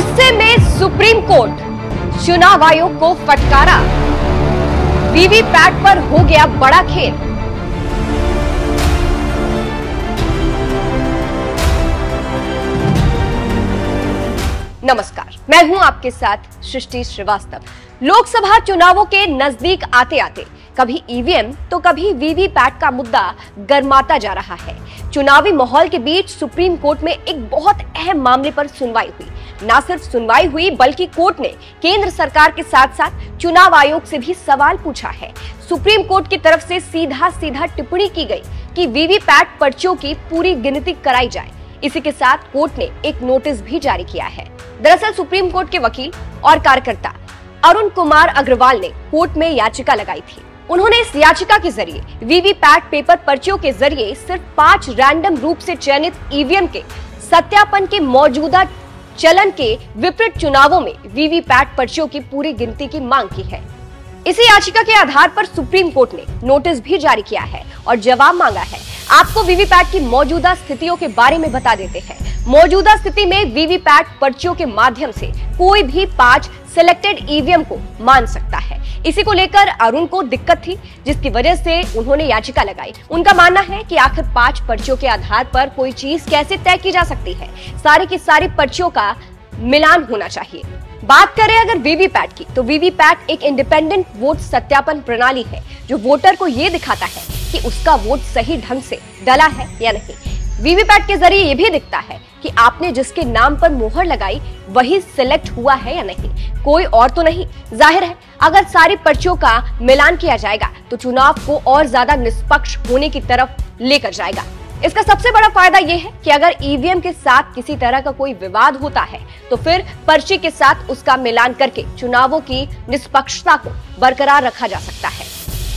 ऐसे में supreme court, चुनाव आयोग को फटकारा। वीवीपैट पर हो गया बड़ा खेल। नमस्कार, मैं हूँ आपके साथ सृष्टि श्रीवास्तव। लोकसभा चुनावों के नज़दीक आते आते कभी ईवीएम तो कभी वीवीपैट का मुद्दा गर्माता जा रहा है। चुनावी माहौल के बीच सुप्रीम कोर्ट में एक बहुत अहम मामले पर सुनवाई हुई। न सिर्फ़ सुनवाई हुई, बल्कि कोर्ट ने केंद्र सरकार के साथ साथ चुनाव आयोग से भी सवाल पूछा है। सुप्रीम कोर्ट की तरफ़ से सीधा सीधा टिप्पणी की गई कि वीवीपैट पर्चियों की पूरी गिनती कराई जाए। इसी के साथ कोर्ट ने एक नोटिस भी जारी किया है। दरअसल सुप्रीम कोर्ट के वकील और कार्यकर्ता अरुण कुमार अग्रवाल ने कोर्ट में याचिका लगाई थी। उन्होंने इस याचिका के ज़रिए वीवीपैट पेपर पर्चियों के ज़रिए सिर्फ़ पाँच रैंडम रूप से चयनित ईवीएम के सत्यापन के मौजूदा चलन के विपरीत चुनावों में वीवीपैट पर्चियों की पूरी गिनती की मांग की है। इसी याचिका के आधार पर सुप्रीम कोर्ट ने नोटिस भी जारी किया है और जवाब मांगा है। आपको वीवीपैट की मौजूदा स्थितियों के बारे में बता देते हैं। मौजूदा स्थिति में वीवीपैट पर्चियों के माध्यम से कोई भी पाँच सिलेक्टेड ईवीएम को मान सकता है। इसी को लेकर अरुण को दिक्कत थी, जिसकी वजह से उन्होंने याचिका लगाई। उनका मानना है कि आखिर पाँच पर्चियों के आधार पर कोई चीज़ कैसे तय की जा सकती है। सारी की सारी पर्चियों का मिलान होना चाहिए। बात करें अगर वीवीपैट की तो वीवीपैट एक इंडिपेंडेंट वोट सत्यापन प्रणाली है, जो वोटर को ये दिखाता है कि उसका वोट सही ढंग से डला है या नहीं। वीवीपैट के ज़रिए ये भी दिखता है कि आपने जिसके नाम पर मोहर लगाई, वही सिलेक्ट हुआ है या नहीं। कोई और तो नहीं। ज़ाहिर है, अगर सारी पर्चियों का मिलान किया जाएगा तो चुनाव को और ज़्यादा निष्पक्ष होने की तरफ़ लेकर जाएगा। इसका सबसे बड़ा फ़ायदा यह है कि अगर ईवीएम के साथ किसी तरह का कोई विवाद होता है तो फिर पर्ची के साथ उसका मिलान करके चुनावों की निष्पक्षता को बरकरार रखा जा सकता है।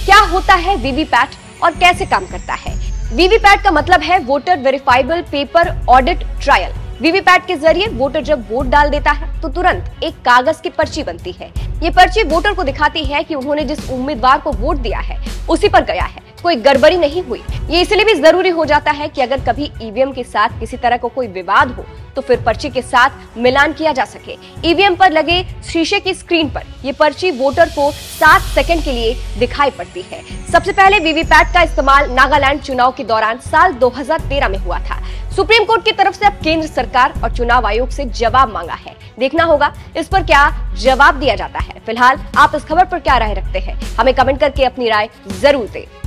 क्या होता है वीवीपैट और कैसे काम करता है? वीवीपैट का मतलब है voter verifiable paper audit trial. VVPAT के ज़रिए वोटर जब वोट डाल देता है तो तुरंत एक कागज़ की पर्ची बनती है। ये पर्ची वोटर को दिखाती है कि उन्होंने जिस उम्मीदवार को वोट दिया है, उसी पर गया है। कोई गड़बड़ी नहीं हुई। ये इसलिए भी ज़रूरी हो जाता है कि अगर कभी ईवीएम के साथ किसी तरह का को कोई विवाद हो तो फिर पर्ची के साथ मिलान किया जा सके। ईवीएम पर लगे शीशे की स्क्रीन पर ये पर्ची वोटर को सात सेकंड के लिए दिखाई पड़ती है। सबसे पहले वीवीपैट का इस्तेमाल नागालैंड चुनाव के दौरान साल 2013 में हुआ था। सुप्रीम कोर्ट की तरफ़ से अब केंद्र सरकार और चुनाव आयोग से जवाब मांगा है। देखना होगा इस पर क्या जवाब दिया जाता है। फ़िलहाल आप इस खबर पर क्या राय रखते हैं, हमें कमेंट करके अपनी राय ज़रूर दें।